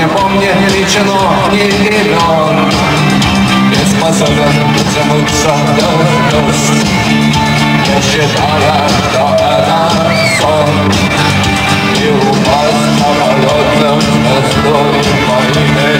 не помнит чинов, ни времен, не способен тянуться до звезд, не считая, что это сон, и упасть самолетным звездой моей.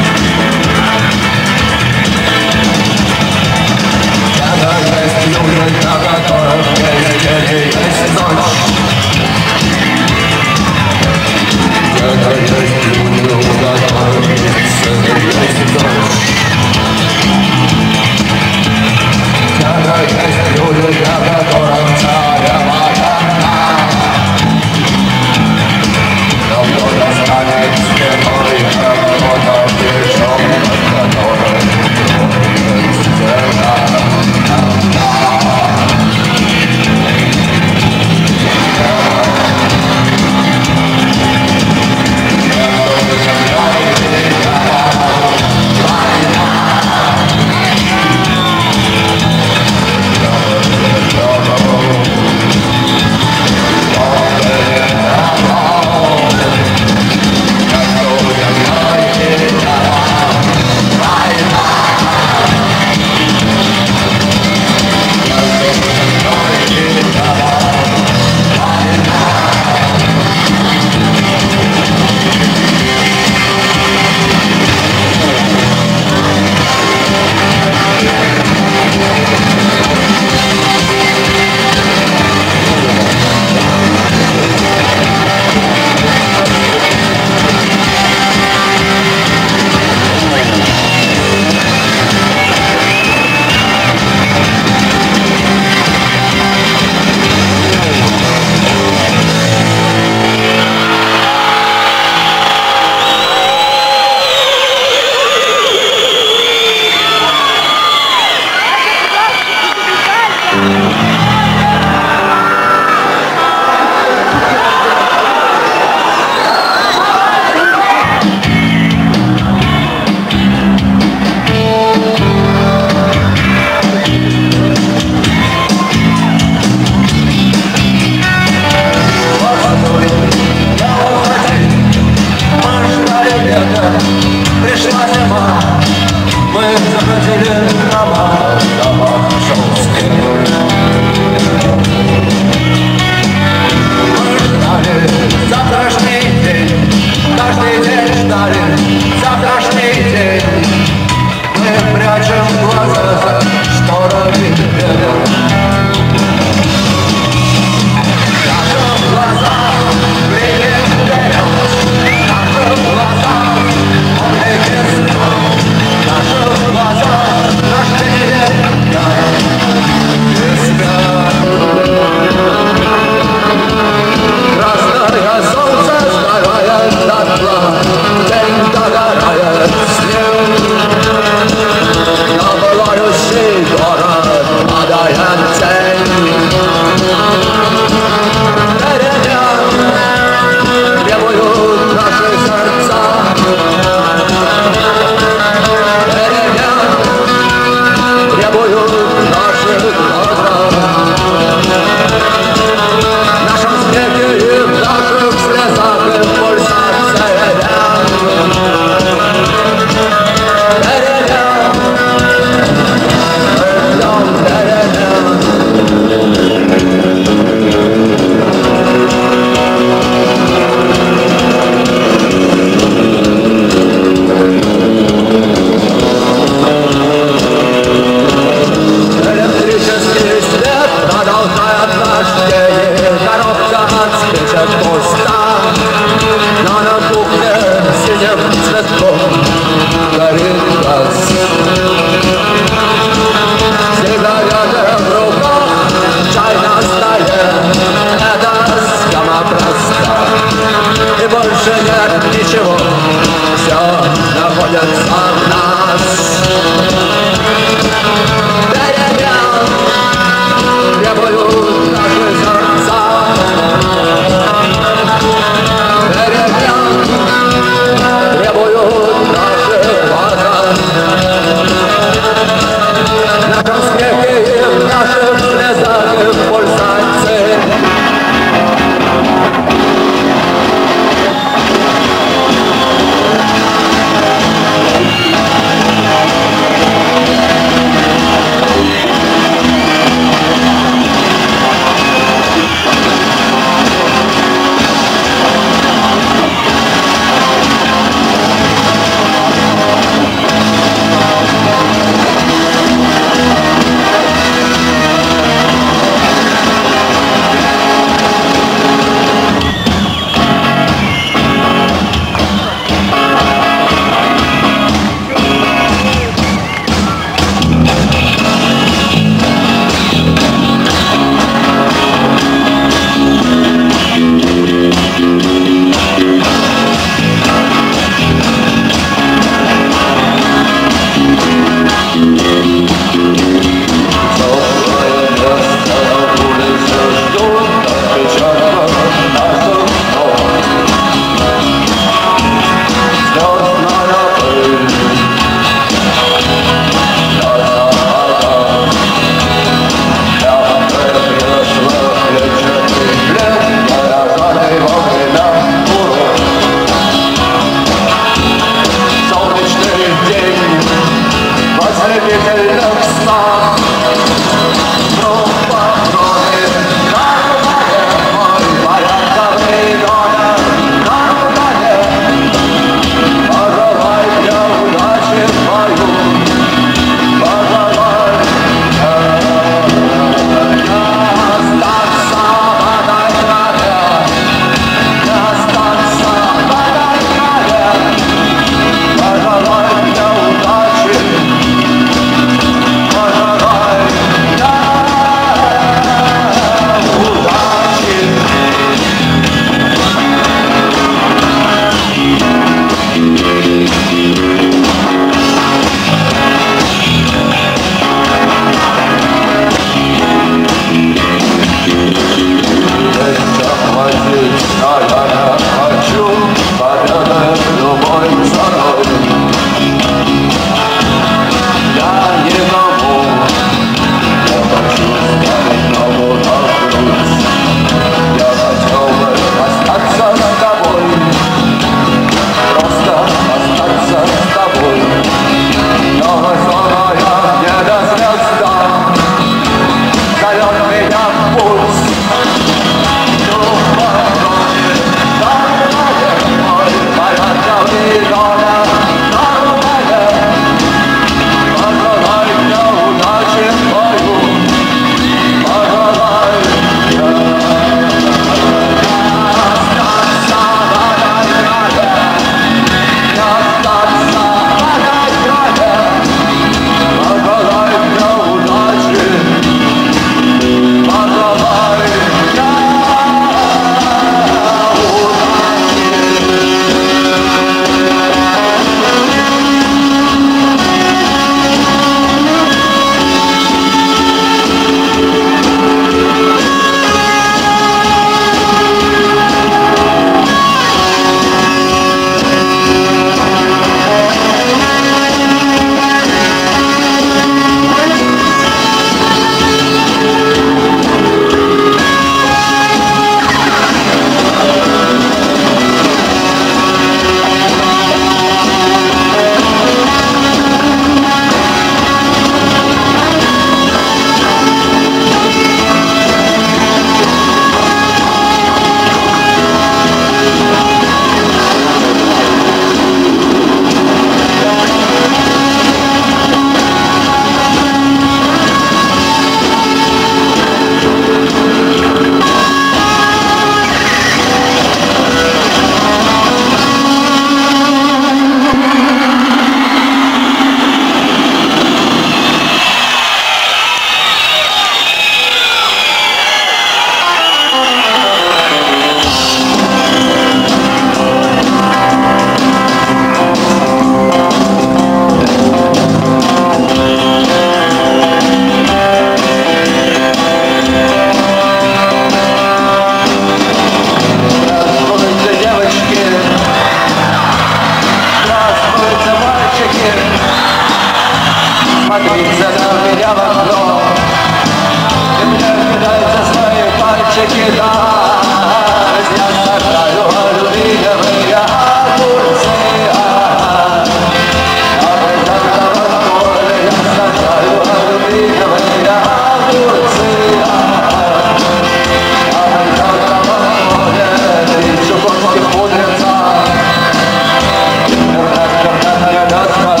아, 아, 아.